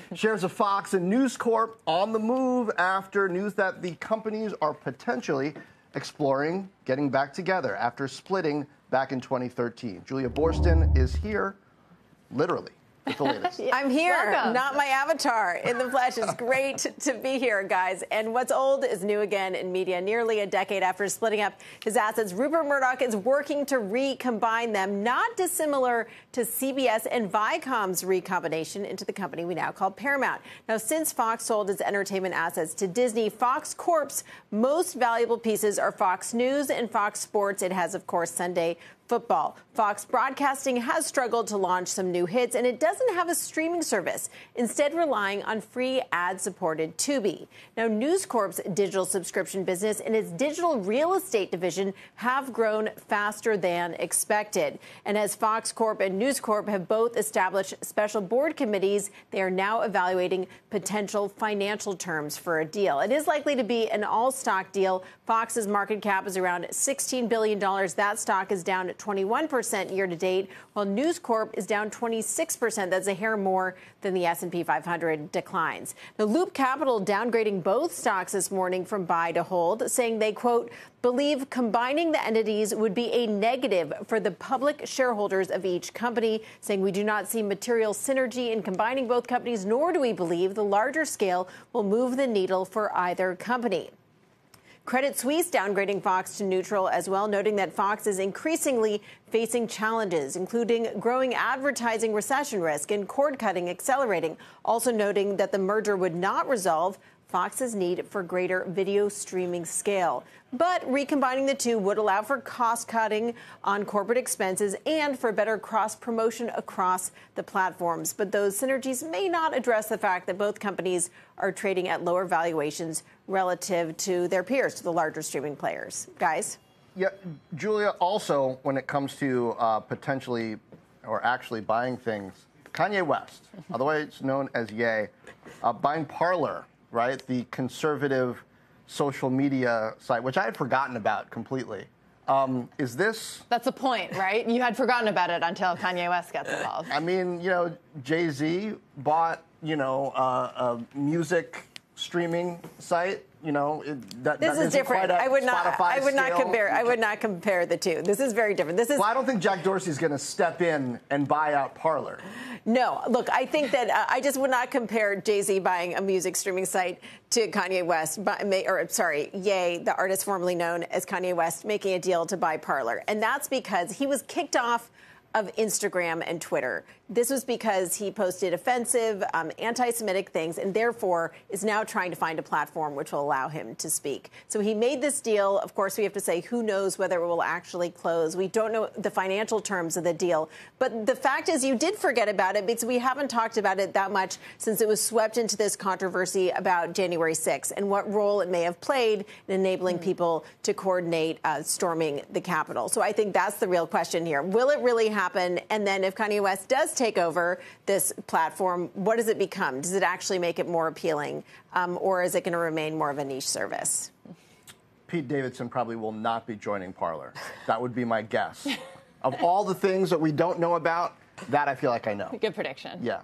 Shares of Fox and News Corp on the move after news that the companies are potentially exploring getting back together after splitting back in 2013. Julia Boorstin is here, literally. I'm here, Welcome. not my avatar in the flesh. It's great to be here, guys. And what's old is new again in media. Nearly a decade after splitting up his assets, Rupert Murdoch is working to recombine them, not dissimilar to CBS and Viacom's recombination into the company we now call Paramount. Now, since Fox sold its entertainment assets to Disney, Fox Corp's most valuable pieces are Fox News and Fox Sports. It has, of course, Sunday football. Fox Broadcasting has struggled to launch some new hits, and it doesn't have a streaming service, instead, relying on free ad supported Tubi. Now, News Corp's digital subscription business and its digital real estate division have grown faster than expected. And as Fox Corp and News Corp have both established special board committees, they are now evaluating potential financial terms for a deal. It is likely to be an all stock deal. Fox's market cap is around $16 billion. That stock is down 21% year to date, while News Corp is down 26%. That's a hair more than the S&P 500 declines. The Loop Capital downgrading both stocks this morning from buy to hold, saying they quote believe combining the entities would be a negative for the public shareholders of each company, saying we do not see material synergy in combining both companies, nor do we believe the larger scale will move the needle for either company. Credit Suisse downgrading Fox to neutral as well, noting that Fox is increasingly facing challenges, including growing advertising recession risk and cord cutting accelerating. Also noting that the merger would not resolve Fox's need for greater video streaming scale. But recombining the two would allow for cost cutting on corporate expenses and for better cross promotion across the platforms. But those synergies may not address the fact that both companies are trading at lower valuations relative to their peers, to the larger streaming players. Guys? Yeah, Julia, also, when it comes to uh, potentially or actually buying things, Kanye West, otherwise known as Ye, uh, buying Parler right? The conservative social media site, which I had forgotten about completely. Um, is this? That's the point, right? You had forgotten about it until Kanye West gets involved. I mean, you know, Jay Z bought, you know, uh, a music streaming site you know, it, that, this that is different. I would not. Spotify I would not compare. I would not compare the two. This is very different. This is. Well, I don't think Jack Dorsey is going to step in and buy out Parler. No, look, I think that uh, I just would not compare Jay Z buying a music streaming site to Kanye West, or sorry, Ye, the artist formerly known as Kanye West, making a deal to buy Parler, and that's because he was kicked off of Instagram and Twitter. This was because he posted offensive, um, anti Semitic things and therefore is now trying to find a platform which will allow him to speak. So he made this deal. Of course, we have to say who knows whether it will actually close. We don't know the financial terms of the deal. But the fact is, you did forget about it because we haven't talked about it that much since it was swept into this controversy about January 6th and what role it may have played in enabling mm-hmm. people to coordinate uh, storming the Capitol. So I think that's the real question here. Will it really happen? And then if Kanye West does take over this platform, what does it become? Does it actually make it more appealing, um, or is it going to remain more of a niche service? Pete Davidson probably will not be joining Parler. That would be my guess. of all the things that we don't know about, that I feel like I know. Good prediction. Yeah.